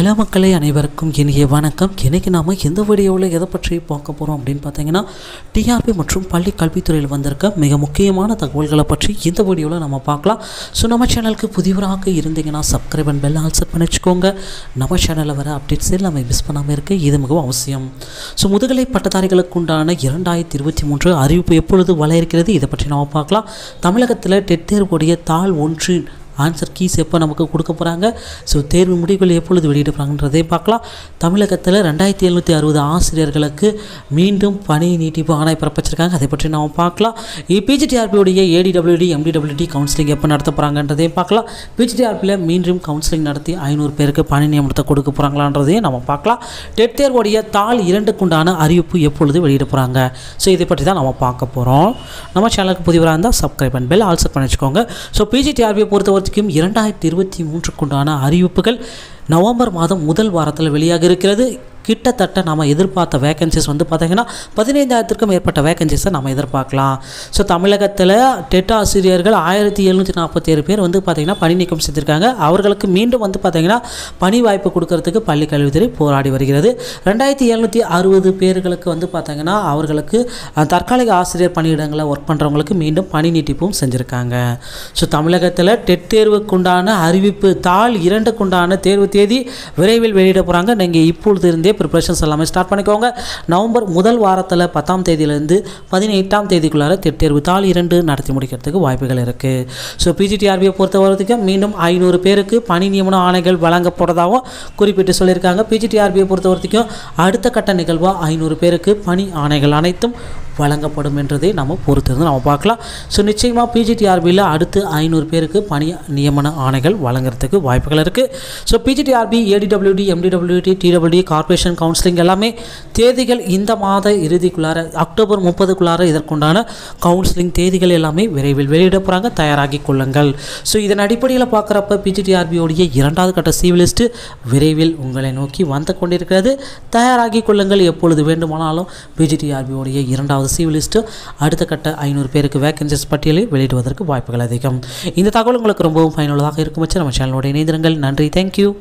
Hello மக்களே அனைவருக்கும் இனிய வணக்கம். இன்றைக்கி நாம் எந்த வீடியோவில் எதை பற்றி பார்க்க போகிறோம் அப்படின்னு பார்த்தீங்கன்னா டிஆர்பி மற்றும் பள்ளி கல்வித்துறையில் வந்திருக்க மிக முக்கியமான தகவல்களை பற்றி இந்த வீடியோவில் நம்ம பார்க்கலாம். ஸோ நம்ம சேனலுக்கு புதியவராக இருந்தீங்கன்னா subscribe and bell all set பண்ணி வச்சுக்கோங்க. நம்ம சேனலில் வர அப்டேட்ஸ் எல்லாமே மிஸ் பண்ணாமல் இருக்க. இது மிகவும் அவசியம். ஸோ முதுகலை பட்டதாரிகளுக்கு உண்டான இரண்டாயிரத்தி இருபத்தி மூன்று அறிவிப்பு எப்பொழுது வள இருக்கிறது? இதை பற்றி நம்ம பார்க்கலாம். தமிழகத்தில் டெட் தேர்வுடைய தாள் ஒன்றின் ஆன்சர் கீஸ் எப்போ நமக்கு கொடுக்க போகிறாங்க ஸோ தேர்வு முடிவுகள் எப்பொழுது வெளியிட போகிறாங்கன்றதை பார்க்கலாம். தமிழகத்தில் ரெண்டாயிரத்தி எழுநூற்றி அறுபது ஆசிரியர்களுக்கு மீண்டும் பணி நீட்டிப்பு ஆணை பிறப்பிச்சிருக்காங்க. அதை பற்றி நாம் பார்க்கலாம். பிஜிடிஆர்பியுடைய ஏடிடபிள்யூடி எம்டிடபிள்யூடி கவுன்சிலிங் எப்போ நடத்த போகிறாங்கன்றதையும் பார்க்கலாம். பிஜிடிஆர்பியில் மீண்டும் கவுன்சிலிங் நடத்தி ஐநூறு பேருக்கு பணி நியமனத்தை கொடுக்க போகிறாங்களான்றதையும் நம்ம பார்க்கலாம். டெட் தேர்வுடைய தாள் இரண்டுக்குண்டான அறிவிப்பு எப்பொழுது வெளியிட போகிறாங்க ஸோ இதை பற்றி தான் நம்ம பார்க்க போகிறோம் நம்ம சேனலுக்கு புதிவராக இருந்தால் சப்ஸ்கிரைப் அண்ட் பெல் ஆல்சர் பண்ணி வச்சுக்கோங்க. ஸோ பிஜிடிஆர்பியை பொறுத்த வரைக்கும் இரண்டாயிரத்தி இருபத்தி மூன்றுக்குண்டான அறிவிப்புகள் நவம்பர் மாதம் முதல் வாரத்தில் வெளியாக இருக்கிறது கிட்டத்தட்ட நம்ம எதிர்பார்த்த வேகன்சிஸ் வந்து பார்த்திங்கன்னா பதினைந்தாயிரத்திற்கும் மேற்பட்ட வேகன்சிஸை நம்ம எதிர்பார்க்கலாம். ஸோ தமிழகத்தில் டெட் ஆசிரியர்கள் ஆயிரத்தி எழுநூற்றி நாற்பத்தி ஏழு பேர் வந்து பார்த்திங்கன்னா பணி நீக்கம் செஞ்சுருக்காங்க. அவர்களுக்கு மீண்டும் வந்து பார்த்திங்கன்னா பணி வாய்ப்பு கொடுக்கறதுக்கு பள்ளி கல்வித்துறை போராடி வருகிறது. ரெண்டாயிரத்தி எழுநூற்றி அறுபது பேர்களுக்கு வந்து பார்த்திங்கன்னா அவர்களுக்கு தற்காலிக ஆசிரியர் பணியிடங்களை ஒர்க் பண்ணுறவங்களுக்கு மீண்டும் பணி நீட்டிப்பும் செஞ்சுருக்காங்க. ஸோ தமிழகத்தில் டெட் தேர்வுக்குண்டான அறிவிப்பு தாள் இரண்டுக்குண்டான தேர்வு தேதி விரைவில் வெளியிட போகிறாங்க நீங்கள் இப்பொழுது இருந்தே ப்ரிப்பரேஷன்ஸ் எல்லாமே ஸ்டார்ட் பண்ணிக்கோங்க. நவம்பர் முதல் வாரத்தில் பத்தாம் தேதியிலேருந்து பதினெட்டாம் தேதிக்குள்ளார டெட் தேர்வு தாள் இரண்டு நடத்தி முடிக்கிறதுக்கு வாய்ப்புகள் இருக்குது ஸோ பிஜிடிஆர்பியை பொறுத்த வரைக்கும் மீண்டும் ஐநூறு பேருக்கு பணி நியமன ஆணைகள் வழங்கப்படுறதாகவும் குறிப்பிட்டு சொல்லியிருக்காங்க. பிஜிடிஆர்பியை பொறுத்த வரைக்கும் அடுத்த கட்ட நிகழ்வாக ஐநூறு பேருக்கு பணி ஆணைகள் அனைத்தும் வழங்கப்படும் என்றதை நம்ம பொறுத்திருந்து நம்ம பார்க்கலாம். ஸோ நிச்சயமாக பிஜிடிஆர்பியில் அடுத்து ஐநூறு பேருக்கு பணி நியமன ஆணைகள் வழங்குறதுக்கு வாய்ப்புகள் இருக்குது so PGTRB ADTWD MDTWD DTWD corporation counselling எல்லாமே தேதிகள் இந்த மாத இறுதிக்குள்ளார அக்டோபர் முப்பதுக்குள்ளார இதற்குண்டான கவுன்சிலிங் தேதிகள் எல்லாமே விரைவில் வெளியிட போகிறாங்க தயாராகி கொள்ளுங்கள். ஸோ இதன் அடிப்படையில் பார்க்குறப்ப பிஜிடிஆர்பியோடைய இரண்டாவது கட்ட சிவிலிஸ்ட்டு விரைவில் உங்களை நோக்கி வந்து கொண்டிருக்கிறது. தயாராகி கொள்ளுங்கள். எப்பொழுது வேண்டுமானாலும் பிஜிடிஆர்பியோடைய இரண்டாவது சிவிலிஸ்ட்டு அடுத்த கட்ட ஐநூறு பேருக்கு வேகன்சிஸ் பட்டியலில் வெளியிடுவதற்கு வாய்ப்புகள் அதிகம். இந்த தகவல் உங்களுக்கு ரொம்பவும் பயனுள்ளதாக இருக்கும். பட்சம் நம்ம சேனலோட இணைந்திருங்கள். நன்றி. தேங்க்யூ